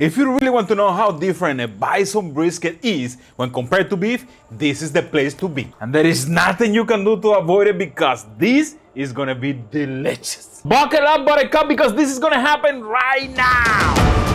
If you really want to know how different a bison brisket is when compared to beef, this is the place to be. And there is nothing you can do to avoid it because this is gonna be delicious. Buckle up, Buttercup, because this is gonna happen right now.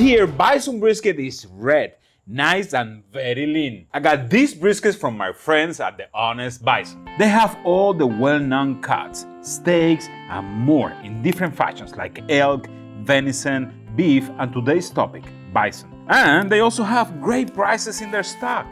Here bison brisket is red, nice and very lean. I got these briskets from my friends at the Honest Bison. They have all the well-known cuts, steaks, and more in different fashions like elk, venison, beef, and today's topic, bison. And they also have great prices in their stock.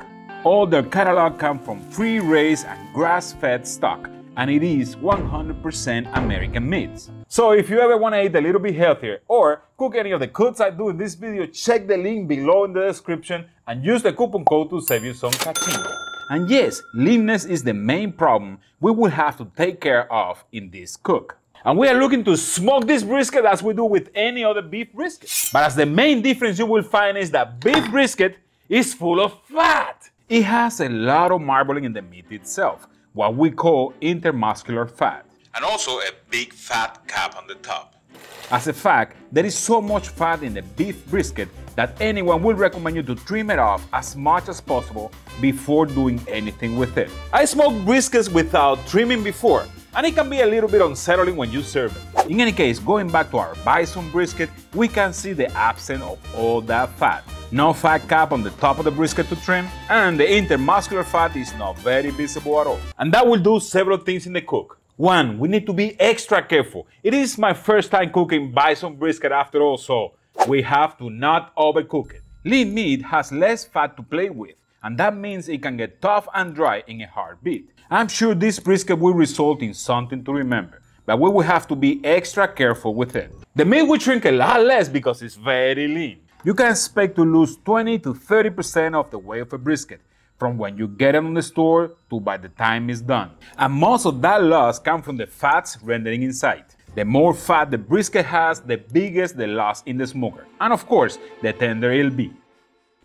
All their catalog come from free-range and grass-fed stock, and it is 100% American meats. So if you ever want to eat a little bit healthier or cook any of the cuts I do in this video, check the link below in the description and use the coupon code to save you some cachingo. And yes, leanness is the main problem we will have to take care of in this cook. And we are looking to smoke this brisket as we do with any other beef brisket. But as the main difference you will find is that beef brisket is full of fat. It has a lot of marbling in the meat itself, what we call intermuscular fat. And also a big fat cap on the top. As a fact, there is so much fat in the beef brisket that anyone will recommend you to trim it off as much as possible before doing anything with it. I smoked briskets without trimming before, and it can be a little bit unsettling when you serve it. In any case, going back to our bison brisket, we can see the absence of all that fat. No fat cap on the top of the brisket to trim, and the intermuscular fat is not very visible at all. And that will do several things in the cook. One, we need to be extra careful. It is my first time cooking bison brisket after all, so we have to not overcook it. Lean meat has less fat to play with, and that means it can get tough and dry in a heartbeat. I'm sure this brisket will result in something to remember, but we will have to be extra careful with it. The meat will shrink a lot less because it's very lean. You can expect to lose 20 to 30% of the weight of a brisket from when you get it on the store to by the time it's done. And most of that loss comes from the fats rendering inside. The more fat the brisket has, the biggest the loss in the smoker. And of course, the tender it'll be.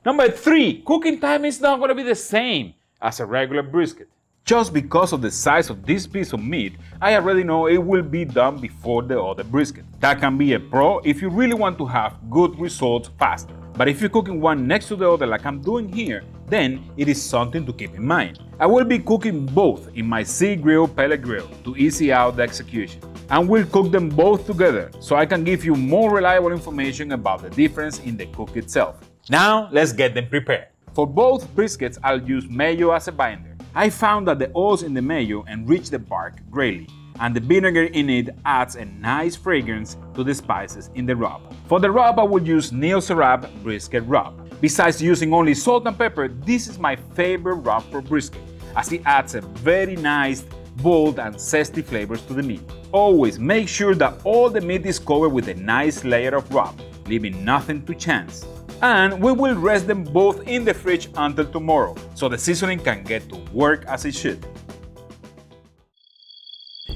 Number 3. Cooking time is not going to be the same as a regular brisket. Just because of the size of this piece of meat, I already know it will be done before the other brisket. That can be a pro if you really want to have good results faster. But if you're cooking one next to the other like I'm doing here, then it is something to keep in mind. I will be cooking both in my Z-Grill pellet grill to easy out the execution. And we'll cook them both together so I can give you more reliable information about the difference in the cook itself. Now let's get them prepared. For both briskets I'll use mayo as a binder. I found that the oils in the mayo enrich the bark greatly, and the vinegar in it adds a nice fragrance to the spices in the rub. For the rub, I will use Neil Sarab brisket rub. Besides using only salt and pepper, this is my favorite rub for brisket, as it adds a very nice, bold and zesty flavors to the meat. Always make sure that all the meat is covered with a nice layer of rub, leaving nothing to chance and we will rest them both in the fridge until tomorrow so the seasoning can get to work as it should.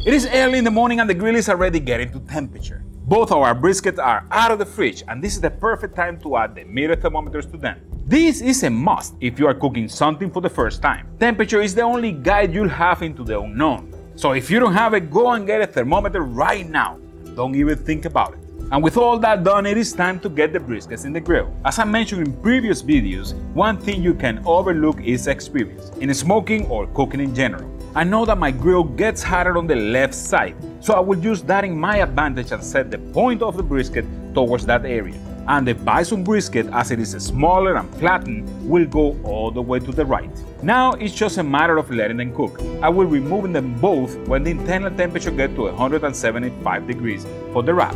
It is early in the morning and the grill is already getting to temperature. Both of our briskets are out of the fridge and this is the perfect time to add the Meater thermometers to them. This is a must if you are cooking something for the first time. Temperature is the only guide you'll have into the unknown. So if you don't have it, go and get a thermometer right now. Don't even think about it. And with all that done, it is time to get the briskets in the grill. As I mentioned in previous videos, one thing you can overlook is experience, in smoking or cooking in general. I know that my grill gets hotter on the left side, so I will use that in my advantage and set the point of the brisket towards that area. And the bison brisket, as it is smaller and flattened, will go all the way to the right. Now it's just a matter of letting them cook. I will remove them both when the internal temperature gets to 175 degrees for the wrap.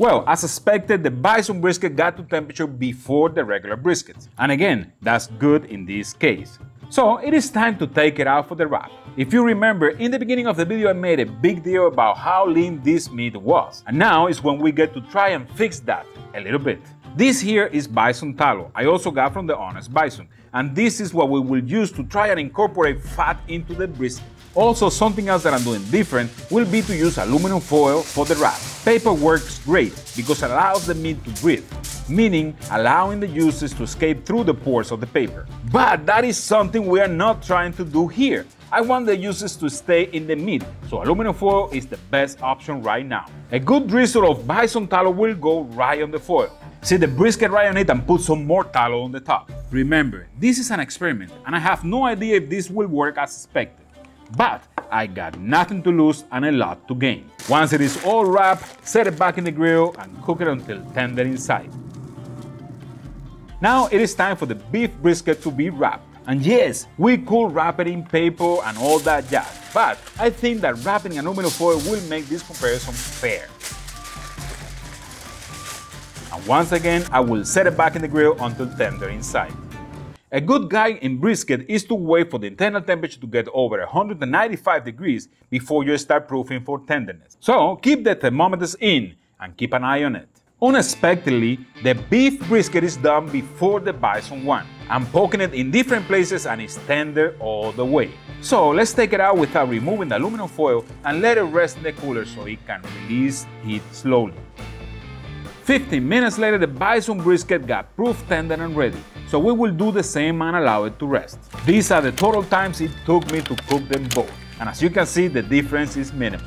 Well, as expected, the bison brisket got to temperature before the regular brisket. And again, that's good in this case. So it is time to take it out for the wrap. If you remember, in the beginning of the video I made a big deal about how lean this meat was. And now is when we get to try and fix that a little bit. This here is bison tallow I also got from the Honest Bison. and this is what we will use to try and incorporate fat into the brisket. Also, something else that I'm doing different will be to use aluminum foil for the wrap. Paper works great because it allows the meat to breathe, meaning allowing the juices to escape through the pores of the paper. But that is something we are not trying to do here. I want the juices to stay in the meat, so aluminum foil is the best option right now. A good drizzle of bison tallow will go right on the foil. See the brisket right on it and put some more tallow on the top. Remember, this is an experiment and I have no idea if this will work as expected. But I got nothing to lose and a lot to gain. Once it is all wrapped, set it back in the grill and cook it until tender inside. Now it is time for the beef brisket to be wrapped. And yes, we could wrap it in paper and all that jazz, but I think that wrapping in aluminum foil will make this comparison fair. And once again, I will set it back in the grill until tender inside. A good guide in brisket is to wait for the internal temperature to get over 195 degrees before you start proofing for tenderness. So keep the thermometers in and keep an eye on it. Unexpectedly, the beef brisket is done before the bison one. I'm poking it in different places and it's tender all the way. So let's take it out without removing the aluminum foil and let it rest in the cooler so it can release heat slowly. 15 minutes later, the bison brisket got proof tender and ready, so we will do the same and allow it to rest. These are the total times it took me to cook them both, and as you can see, the difference is minimal.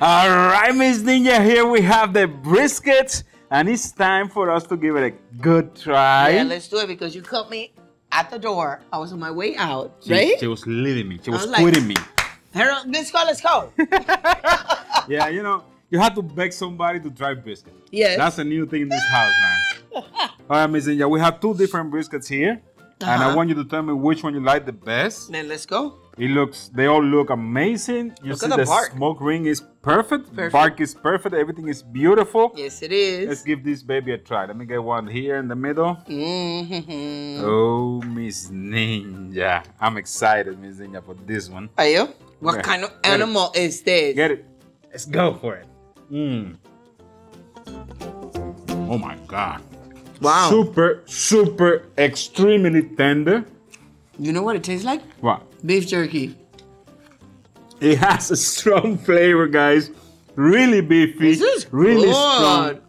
All right, Miss Ninja, here we have the brisket, and it's time for us to give it a good try. Yeah, let's do it because you caught me at the door. I was on my way out, she, right? She was leaving me. She was, was like- quitting me. Harold, let's go, let's go. Yeah, you know, you have to beg somebody to try brisket. Yes. That's a new thing in this house, man. All right, Miss Ninja, we have two different briskets here, and I Uh-huh. want you to tell me which one you like the best. then let's go. It looks, they all look amazing. You Look see at the the, smoke ring is perfect. Perfect. Bark is perfect. Everything is beautiful. Yes, it is. Let's give this baby a try. Let me get one here in the middle. Mm-hmm. Oh, Miss Ninja. I'm excited, Miss Ninja, for this one. Are you? What Okay. kind of animal is this? Get it. Let's go for it. Mm. Oh my God. Wow. Super, super, extremely tender. You know what it tastes like? Wow. Beef jerky. It has a strong flavor, guys. Really beefy. This is really good. strong.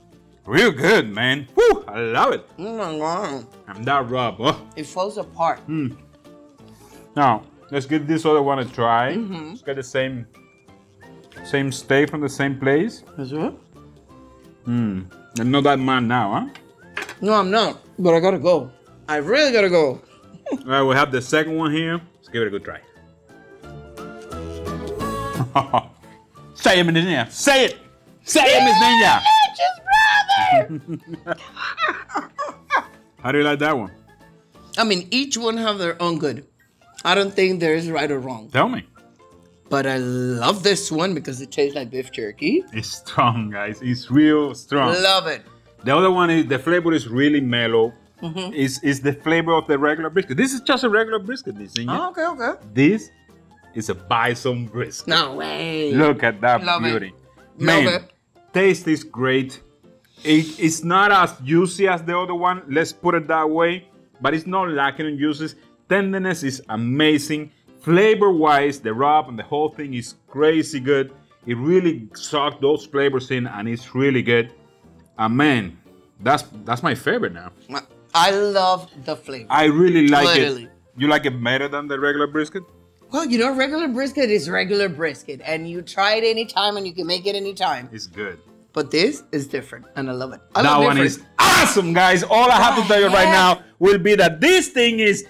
Real good, man. Woo, I love it. Oh my god. I'm that rub. Oh. It falls apart. Now, let's give this other one a try. Mm-hmm. Let's get the same same steak from the same place. Is it? Hmm. I'm not that man now, huh? No, I'm not. But I gotta go. I really gotta go. All right, we have the second one here. Let's give it a good try. Say it, Miss Ninja. Say it. Say it, Miss Ninja. brother! How do you like that one? I mean, each one have their own good. I don't think there is right or wrong. Tell me. But I love this one because it tastes like beef jerky. It's strong, guys. It's real strong. Love it. The other one is the flavor is really mellow. Mm-hmm. It's, it's the flavor of the regular brisket. This is just a regular brisket, Ninja. Oh, okay, okay. This is a bison brisket. No way. Look at that Love it. beauty. Love it. taste is great. It- it's not as juicy as the other one, let's put it that way, but it's not lacking in juices. Tenderness is amazing. Flavor wise, the rub and the whole thing is crazy good. It really sucked those flavors in and it's really good. And man, that's that's my favorite now. I love the flavor. I really like Literally. it. You like it better than the regular brisket? Well, you know, regular brisket is regular brisket, and you try it anytime and you can make it anytime. It's good. But this is different, and I love it. I that love one different. is awesome, guys. All I have to tell you right now will be that this thing is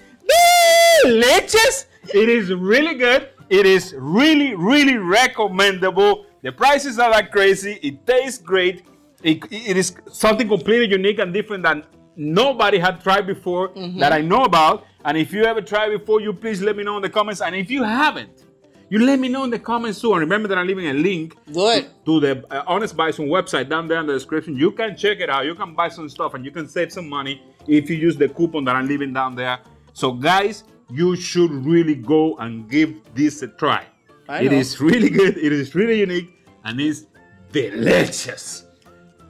delicious. It is really good. It is really, really recommendable. The prices are like crazy. It tastes great. It, it is something completely unique and different that nobody had tried before Mm-hmm. that I know about. And if you ever tried before, you please let me know in the comments. And if you haven't, You let me know in the comments too. And remember that I'm leaving a link Good. to the uh, Honest Bison website down there in the description. You can check it out. You can buy some stuff and you can save some money if you use the coupon that I'm leaving down there. So, guys, you should really go and give this a try. It is really good. It is really unique and it's delicious.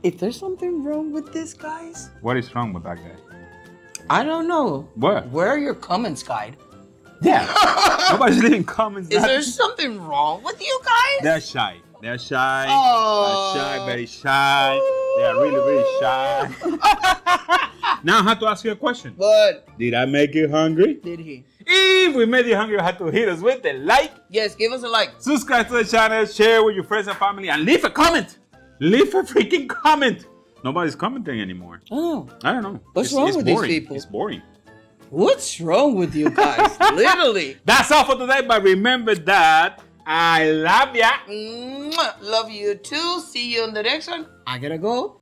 If there's something wrong with this, guys, What is wrong with that guy? I don't know. What? Where are your comments, guide? Yeah. Nobody's leaving comments. Is that- there something wrong with you guys? They're shy. They're shy. Oh. They're shy, very shy. They are really, really shy. now I have to ask you a question. What? Did I make you hungry? did he? If we made you hungry, you have to hit us with a like, Yes, give us a like. subscribe to the channel, share with your friends and family, and leave a comment. Leave a freaking comment. Nobody's commenting anymore. Oh, I don't know. What's It's- wrong it's with these people? It's boring. what's wrong with you guys? Literally. That's all for today, but remember that I love ya. Mwah. Love you too. See you on the next one. I gotta go.